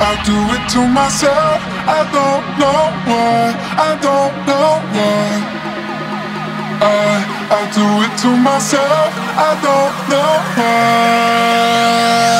I do it to myself. I don't know why. I don't know why. I I do it to myself. I don't know why.